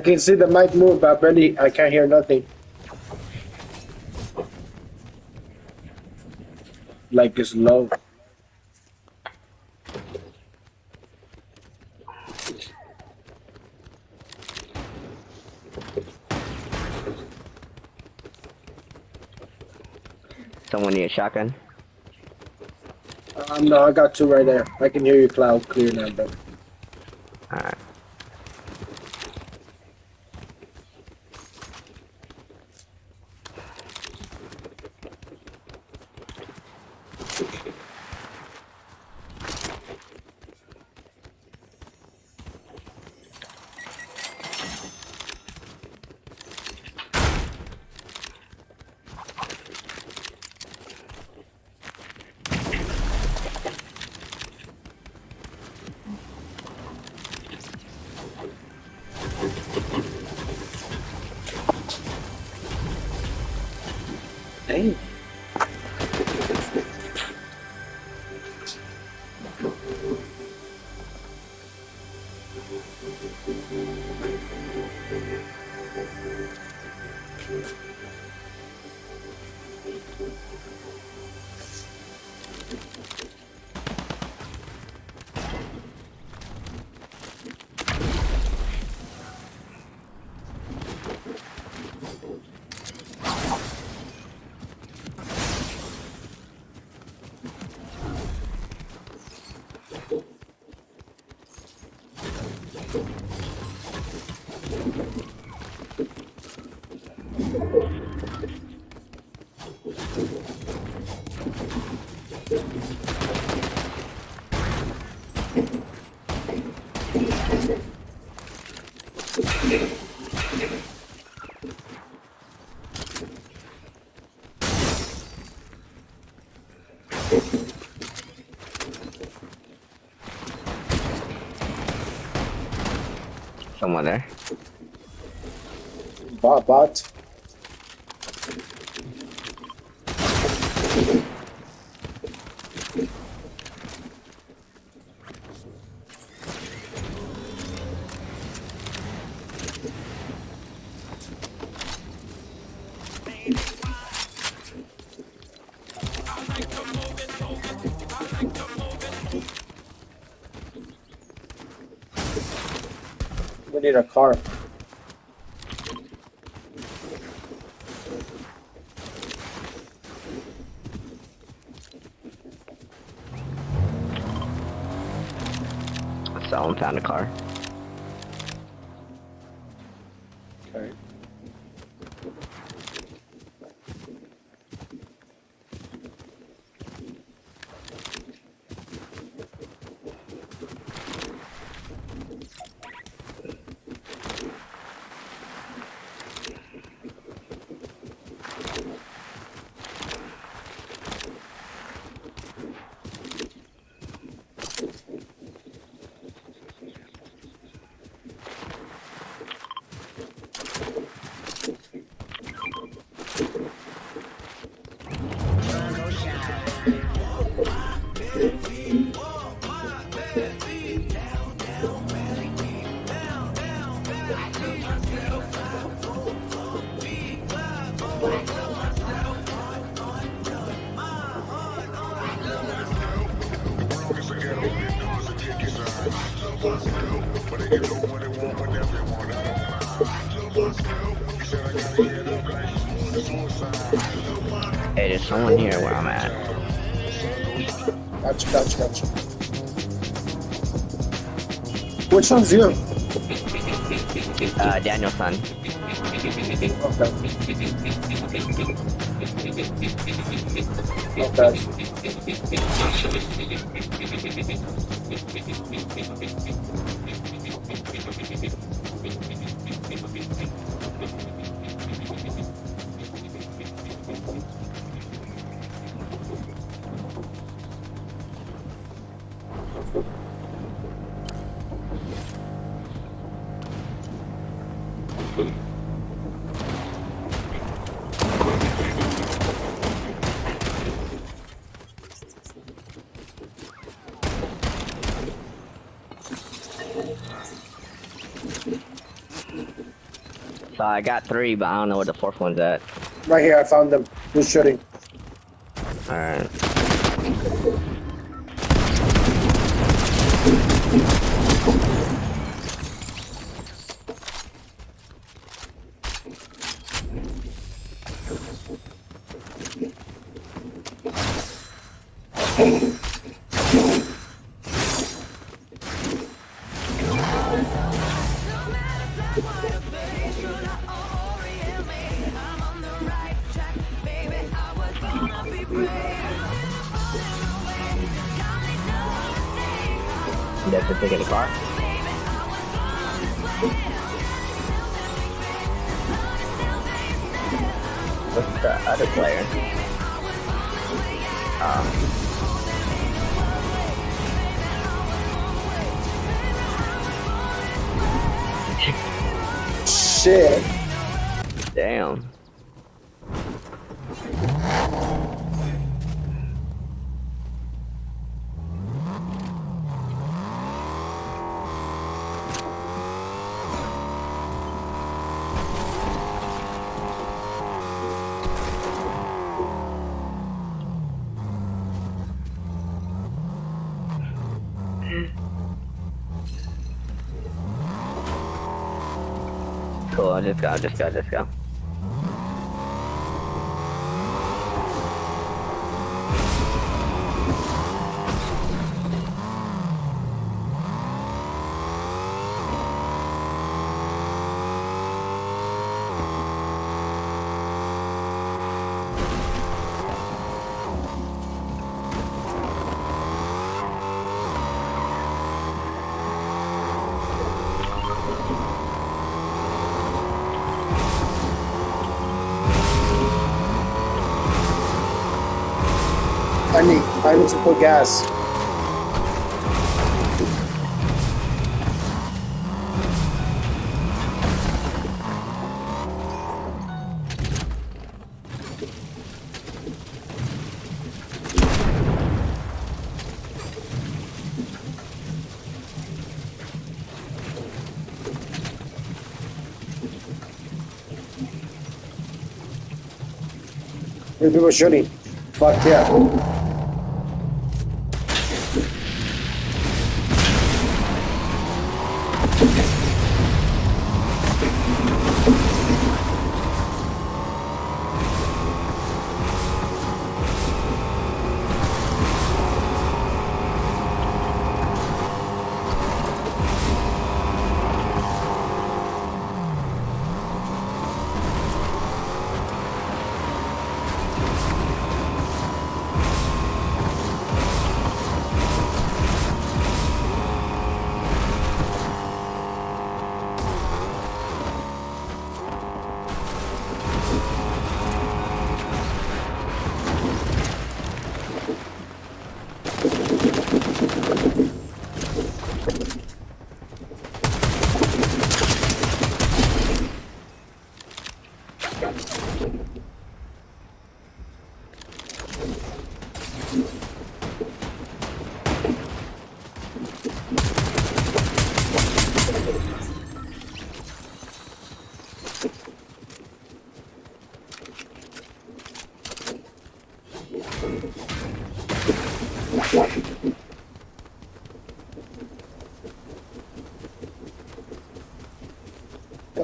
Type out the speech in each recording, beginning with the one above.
I can see the mic move, but barely I can't hear nothing. Like it's low. Someone need a shotgun? Um, no, I got two right there. I can hear you, Cloud, clear now, bro. Someone there. Bot, bot. We need a car. Someone found a car. Hey, there's someone here where I'm at. Gotcha, gotcha, gotcha. Which one's you? Uh, Daniel's son. Fantástico. Thank So I got three, but I don't know where the fourth one's at. Right here, I found them. Who's shooting? Alright. You guys are taking the car? What's the other player? Um, Shit. damn. Just go, just go, just go. Need, to put gas. People shooting? Fuck yeah.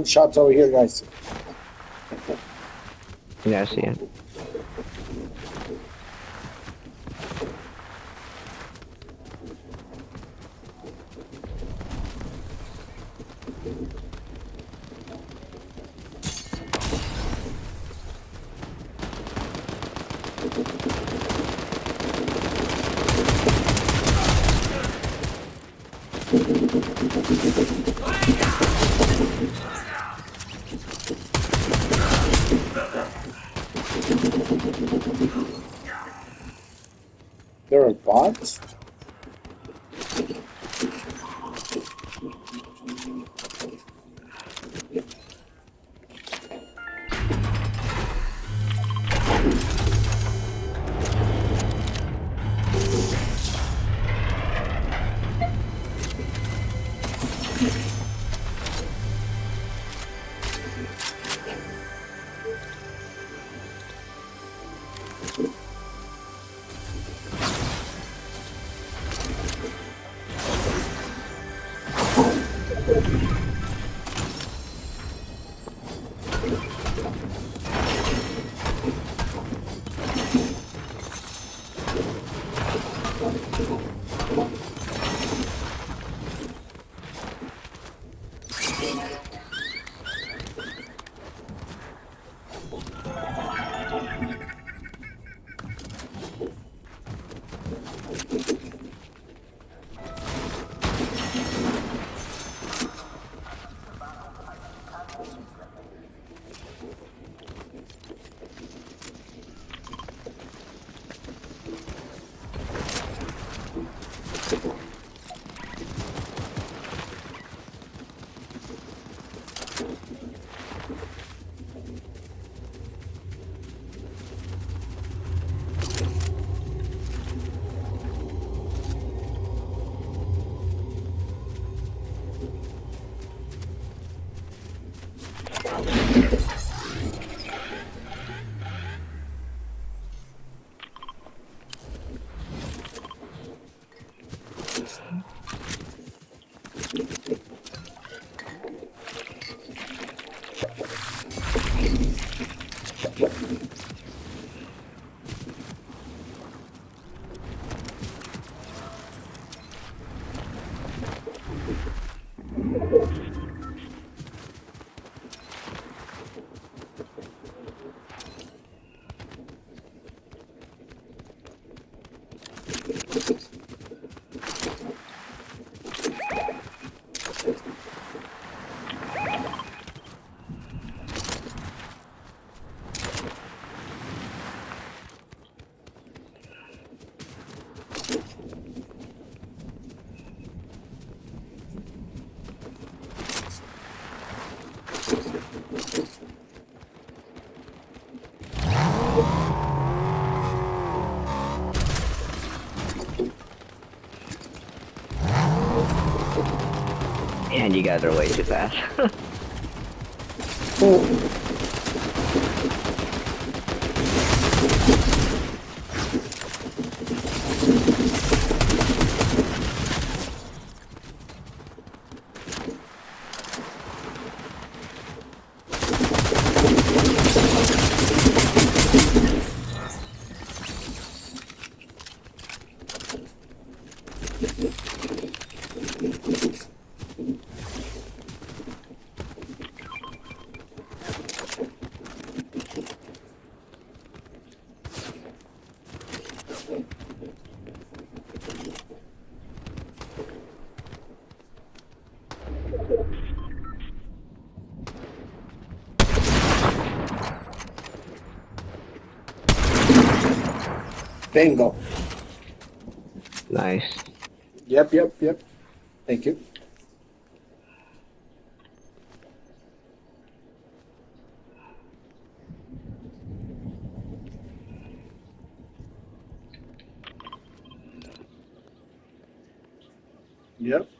Gunshots over here, guys. Yeah, I see it. And you guys are way too fast. Bingo. nice. Yep, yep, yep. Thank you. Yep.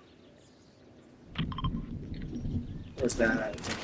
Where's that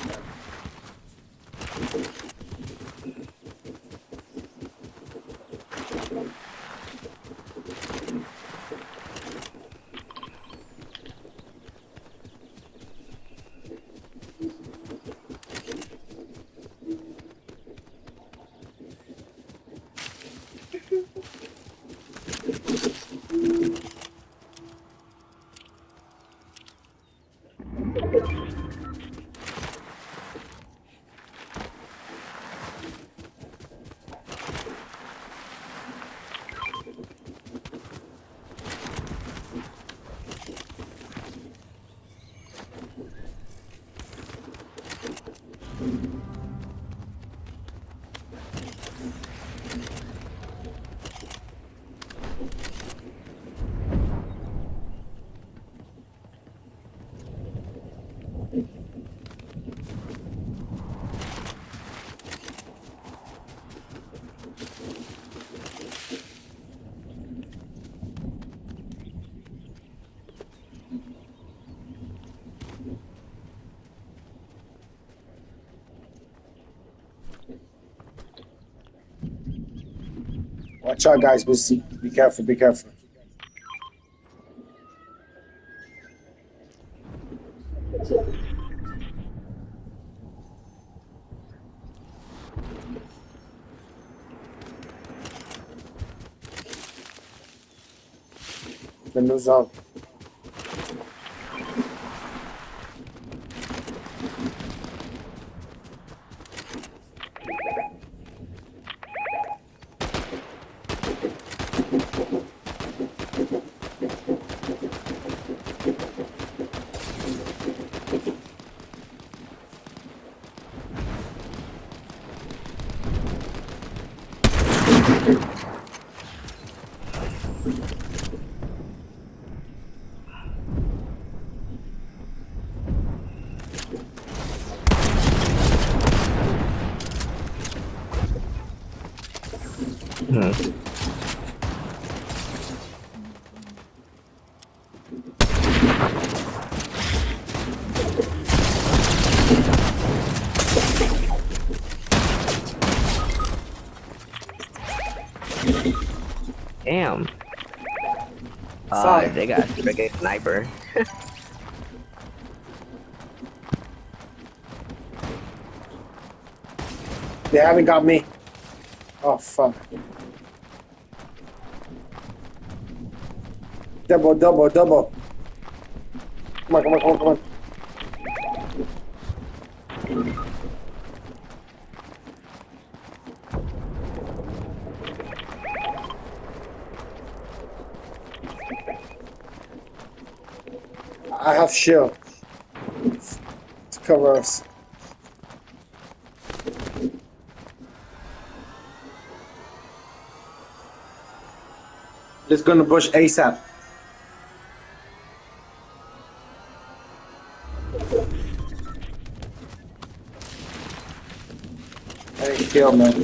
Watch out, guys. Be, be careful. Be careful. The new zone. Hmm. Damn. Uh, Sorry. they got a friggin' sniper. They haven't got me. Oh fuck. Double, double, double. Come on, come on, come on, come on. I have shield to cover us. Just gonna push ASAP. I didn't kill, man.